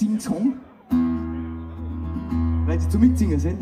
Sing-Song. Weil sie zum Mitsingen sind.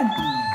Yeah.